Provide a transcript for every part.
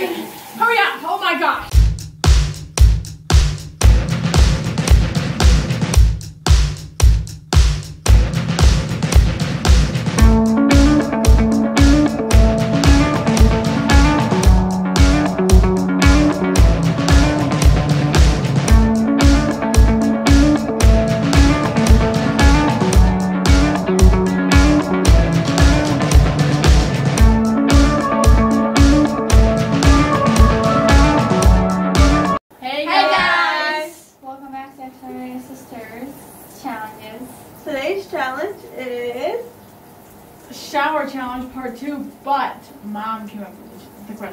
Hurry up! Oh my gosh!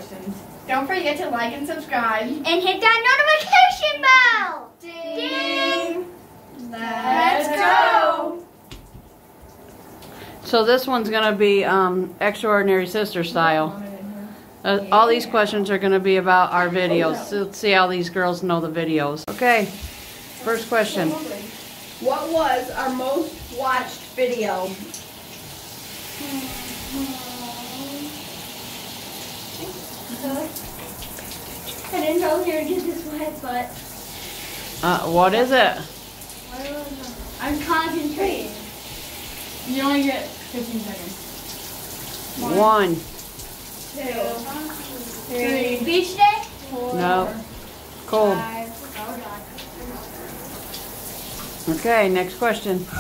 Questions. Don't forget to like and subscribe. And hit that notification bell! Ding! Let's go! So this one's gonna be um, extraordinary sister style. Uh, all these questions are gonna be about our videos. So let's see how these girls know the videos. Okay, first question. what was our most watched video? I didn't know you were gonna get this wet, but Uh, what is it? I'm concentrating. You only get 15 seconds. One. Two, Three. Beach day? No. Cold. Five. Oh. Okay, next question.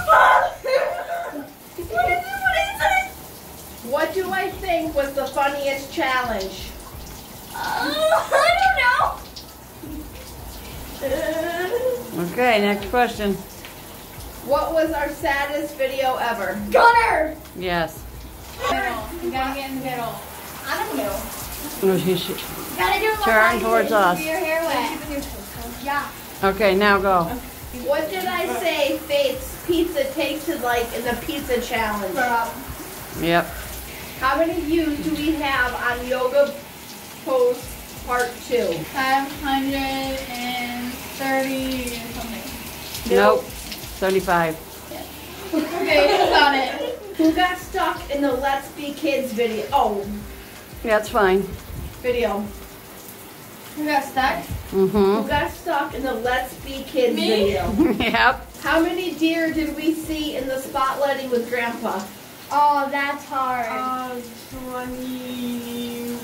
What do I think was the funniest challenge? I Okay, next question. What was our saddest video ever? don't. Gunner! Yes. You gotta get in the middle. I don't know. Oh, she- she- Gotta do it Turn towards this. us. Your hair wet. Yeah. Okay, now go. What did I say Faith's pizza tasted like in the pizza challenge? Yep. How many views do we have on Yoga Post Part 2? 530 or something. Nope. Seventy-five. Okay, got it. Who got stuck in the Let's Be Kids video? Oh, That's fine. video. We got stuck. Mm-hmm. Who got stuck in the Let's Be Kids Me? video? Yep. How many deer did we see in the spotlighting with Grandpa? Oh, that's hard. Uh, 20.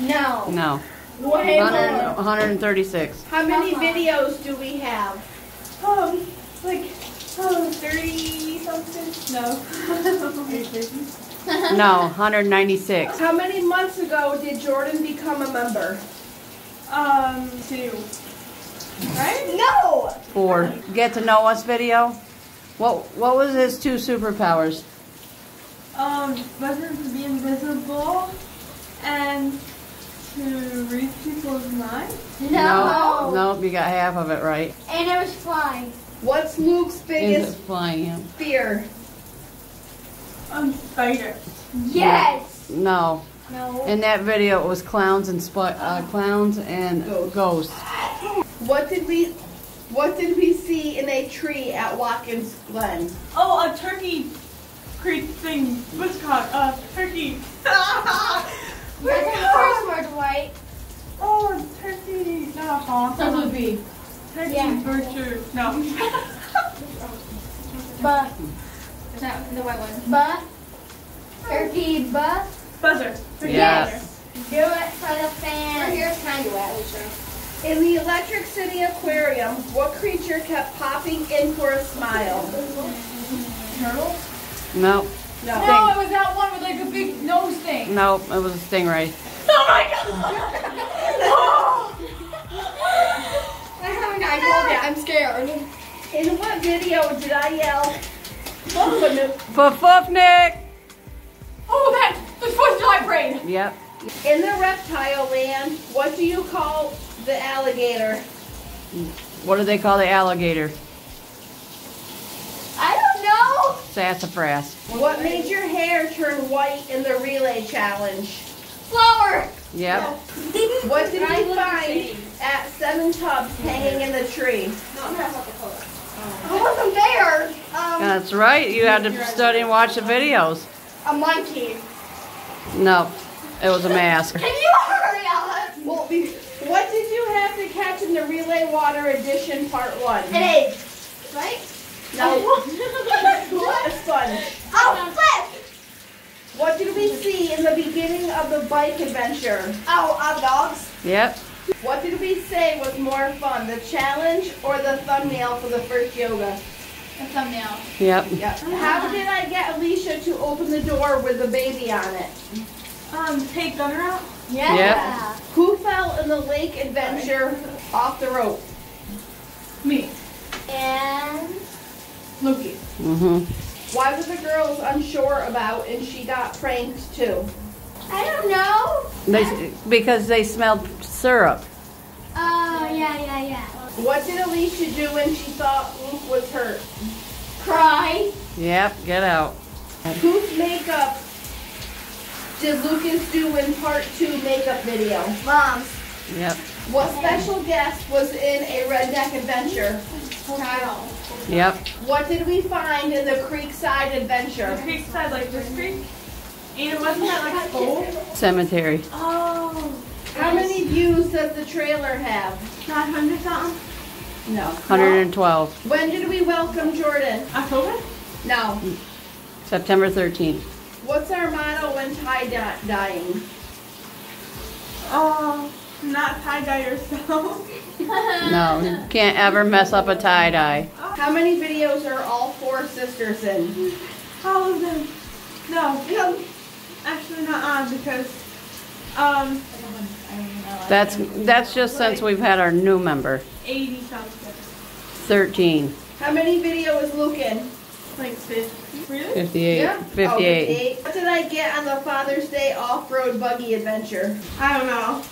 No. No. Way 100, more. 136. How many videos do we have? Um, like, oh, 30 something? No. Are you crazy? No, 196. How many months ago did Jordan become a member? Um, two. Right? No! Four. Get to know us video. What What was his two superpowers? Um, wasn't to be invisible and to read people's minds. No. Nope, you got half of it right. And it was flying. What's Luke's Is it biggest flying him? fear? Um, spider. Yes. No. No. In that video, it was clowns and spi- uh, clowns and Ghosts. ghosts. What did we what did we see in a tree at Watkins Glen? Oh, a turkey creek thing. What's it called? Uh, turkey. Where's the first word, White? oh, turkey. Not a hawk. Turkey Yeah. yeah. butcher. No. Buh. Is that the white one? Buh. Turkey, buh. Buzzer. Turkey Yes. Do it for the fans. here's kind of wet, Alicia. In the Electric City Aquarium, what creature kept popping in for a smile? Turtle. Nope. No. No, it was that one with like a big nose thing. Nope, it was a stingray. Oh my god! Oh. I haven't I told you, I'm scared. In what video did I yell? Fufufnik! Oh, that the Fourth of July parade. Yep. In the reptile land, what do you call the alligator? What do they call the alligator? I don't know. Sassafras. What made your hair turn white in the relay challenge? Flour. Yep. What did we find at Seven Tubs hanging in the tree? I wasn't there. Um, That's right. You had to study and watch the videos. a monkey. No, it was a mask. Can you hurry up? Well, what did you have to catch in the Relay Water Edition Part 1? An egg. Right? No. a sponge. Oh, flip. What did we see in the beginning of the bike adventure? Oh, uh, dogs. Yep. What did we say was more fun, the challenge or the thumbnail for the first yoga? The thumbnail. Yep. Yep. How did I get Alicia to open the door with the baby on it? Um, take Gunner out. Yeah. Yep. Who fell in the lake adventure off the rope? Me. And Loki. Mhm. Why were the girls unsure about and she got pranked too? I don't know. They because they smelled syrup. Oh, yeah, yeah, yeah. What did Alicia do when she thought Luke was hurt? Cry. Yep. Get out. Whose makeup did Lucas do in part two makeup video? Mom's. Yep. What special guest was in a redneck adventure? Kyle. Yep. What did we find in the Creekside adventure? creek side, like this creek. And wasn't that like full? Cemetery. Oh. How many views does the trailer have? 900 something? No. 112. When did we welcome Jordan? October? No. September 13th. What's our motto when tie dye- dyeing? Oh, uh, not tie dye yourself. No, you can't ever mess up a tie dye. How many videos are all four sisters in? All of them. No. Actually not on because, um, That's that's just since we've had our new member. 80 something. 13, How many videos is Luke in? Like 50. Really? 58, Oh, 58. What did I get on the Father's Day off-road buggy adventure? I don't know.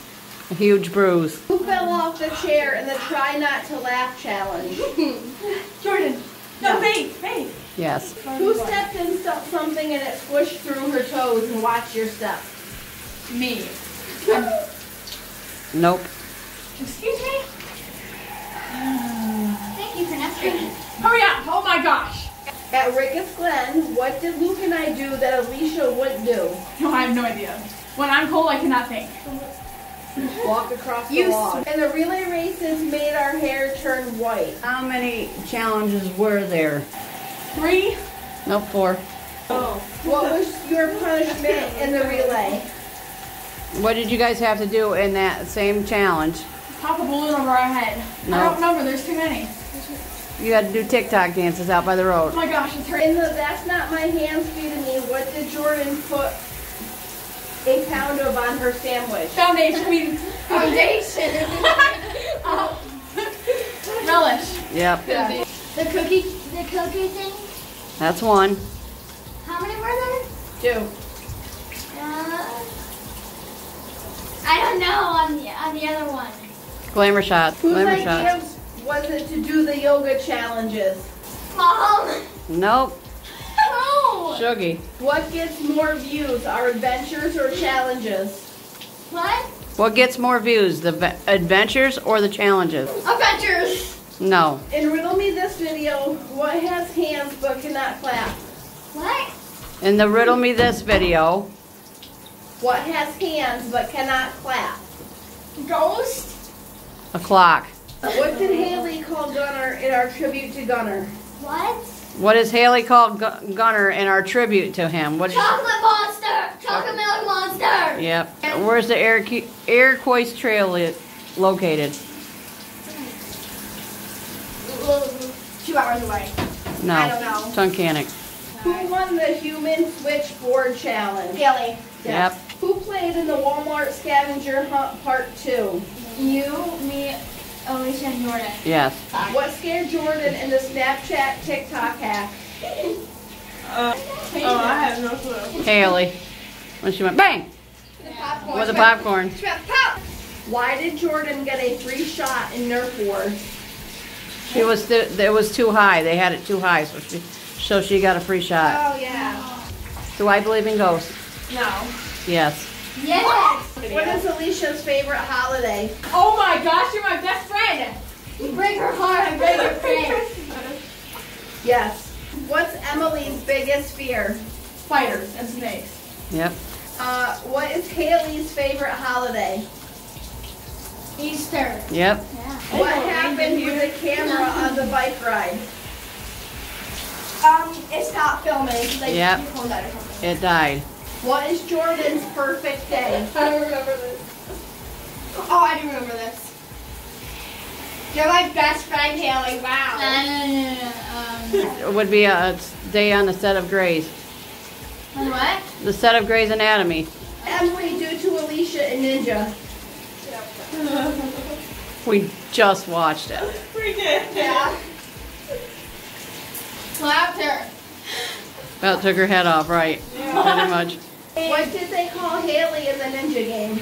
A huge bruise. Who fell off the chair in the try not to laugh challenge? Jordan. No, No. Faith. Faith. Yes. Who stepped in stu- something and it squished through her toes and watch your step? Me. Nope. Excuse me? Thank you for answering. Hurry up. Oh my gosh. At Ricketts Glen, what did Luke and I do that Alicia wouldn't do? No, I have no idea. When I'm cold, I cannot think. Walk across the You lawn. And the relay races made our hair turn white. How many challenges were there? Three. No, four. Oh. What was your punishment in the relay? What did you guys have to do in that same challenge? Pop a balloon over our head. No. I don't remember. There's too many. You had to do TikTok dances out by the road. Oh my gosh, it's hurting. In the That's Not My Hands feeding me, what did Jordan put a pound of on her sandwich? Foundation. I mean, Foundation. oh. relish. Yep, the cookie, the cookie thing. that's one. How many were there? Two. Uh, I don't know on the on the other one. Glamour shots. Whose Glamour idea shots. was it to do the yoga challenges? Mom. Nope. No. Shuggy. What gets more views, our adventures or challenges? What? What gets more views, the adventures or the challenges? Adventures. No. In Riddle Me This video, what has hands but cannot clap? What? In the Riddle Me This video, What has hands but cannot clap? Ghost. a clock. What did Haley call Gunner in our tribute to Gunner? What? What does Haley call Gu- Gunner in our tribute to him? What? Did Chocolate monster. Chocolate milk monster. yep. Where's the Air Iroquois Trail li- located? Two hours away. No. I don't know. Tunkhannock. Who won the human switchboard challenge? Haley. Yep. Who played in the Walmart scavenger hunt part two? You, me, Alicia, and Jordan. Yes. What scared Jordan in the Snapchat TikTok hack? Uh, oh, I have no clue. Haley. When she went bang The popcorn. with the popcorn. Pop. Why did Jordan get a free shot in Nerf Wars? She was th- it was too high. They had it too high, so she so she got a free shot. Oh yeah. Do I believe in ghosts? No. Yes. Yes. What is Alicia's favorite holiday? Oh my gosh, you're my best friend. You break her heart. I break her face. Yes. What's Emily's biggest fear? Spiders and snakes. Yep. Uh, what is Haley's favorite holiday? Easter. Yep. What happened with the camera on the bike ride? Um, it's not filming. Like, Yep. your phone died or something. It died. What is Jordan's perfect day? I don't remember this. Oh, I do remember this. You're my best friend, Haley. Wow. Um, it would be a day on the set of Grey's. what? The set of Grey's Anatomy. Emily due to Alicia and Ninja. We just watched it. We did. Yeah. Slapped her. About took her head off, right? Pretty much. What did they call Haley in the Ninja game?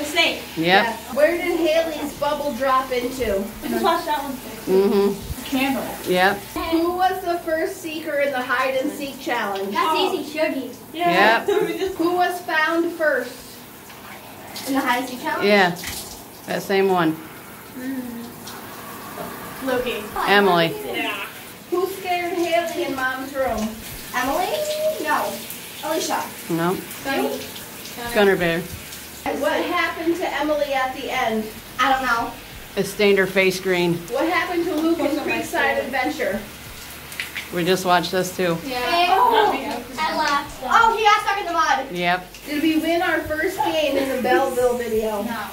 A snake. Yep. Where did Haley's bubble drop into? I just watched that one. Mm-hmm. Candle. Yep. Who was the first seeker in the hide and seek challenge? That's Oh. easy, Shuggy. Yeah. Yep. Who was found first? In the hide and seek challenge? Yeah. That same one. Loki. Emily. Yeah. Who scared Haley in mom's room? Emily? No. Alicia. No. Gunny. Gunner Bear. What happened to Emily at the end? I don't know. It stained her face green. What happened to Luke in Creekside Adventure? We just watched this too. Yeah. Oh. oh at last. Oh, he got stuck in the mud. Yep. Did we win our first game in the Belleville video? No.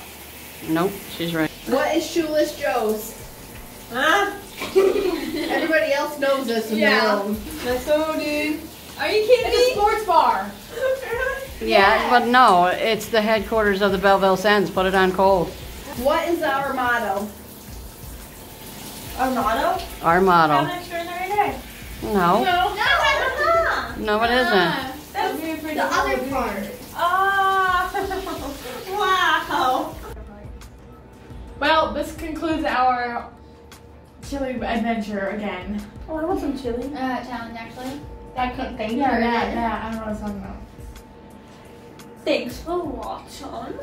Nope. She's right. What is Shoeless Joe's? Huh? Everybody else knows this in Yeah. the room. Let's go, dude. Are you kidding me? It's a sports bar. Yeah, but no, it's the headquarters of the Belleville Sens. Put it on cold. What is our motto? A motto? Our Have motto. an extraordinary day. No. No. No, No, it isn't. That's me The other part. Ah. wow. Well, this concludes our chili adventure again. Oh, I want some chili. Uh, challenge, actually. That could, Thank yeah, you. that, that, I don't know what I was talking about. Thanks for watching.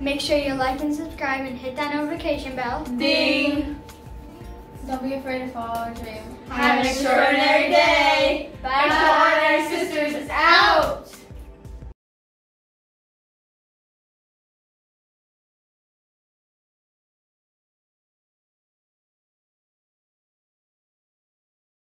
Make sure you like and subscribe and hit that notification bell. Ding. Don't be afraid to follow our dream. Have an extraordinary day. Bye. Extraordinary Sisters is out.